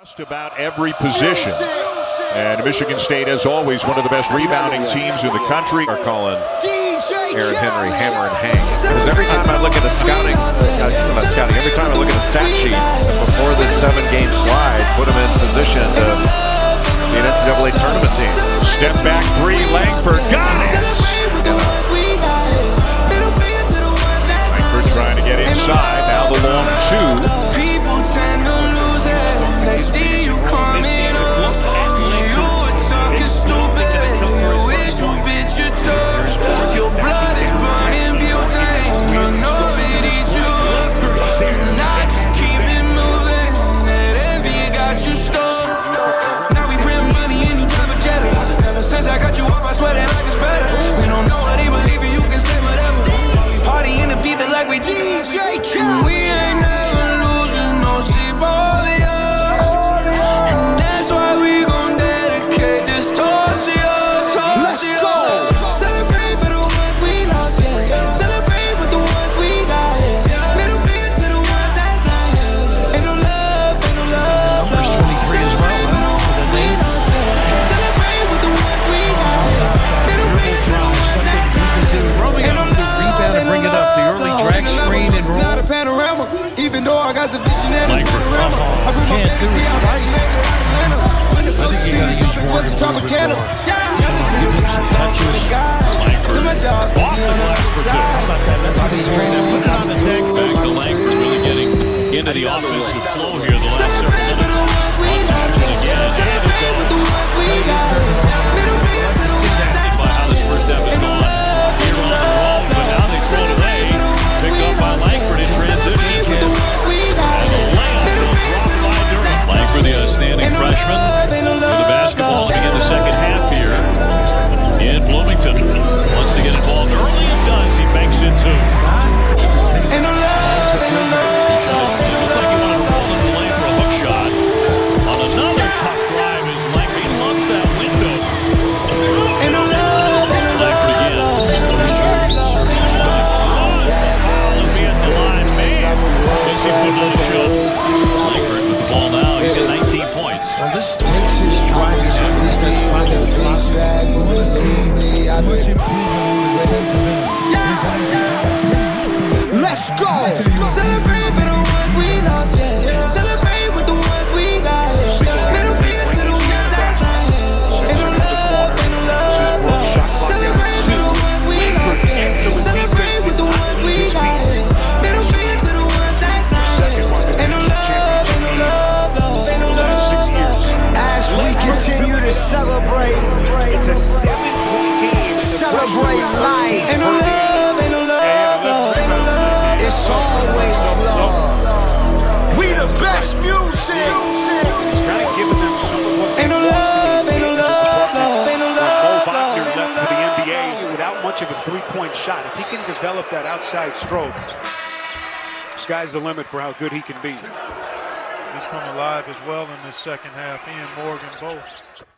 Just about every position. And Michigan State, as always, one of the best rebounding teams in the country. Are calling Aaron Henry Hammer and Hank. Because every time I look at the scouting, uh, uh about scouting, every time I look at the stat sheet before this seven-game slide, put him in position to be an NCAA tournament team. Step back three, Langford got it. Even though I got the vision and it's been around, I grew my fantasy out right When the closest thing to dropping was off the Langford too. That's what he's the deck. Back to Langford, really getting into the offensive flow here the last several minutes. One pass Let's go. Let's go. celebrate life. Ain't no love, ain't no love, ain't no love. It's always love. We the best music. Left for the NBA without much of a three-point shot. If he can develop that outside stroke, sky's the limit for how good he can be. He's come alive as well in this second half. He and Morgan both.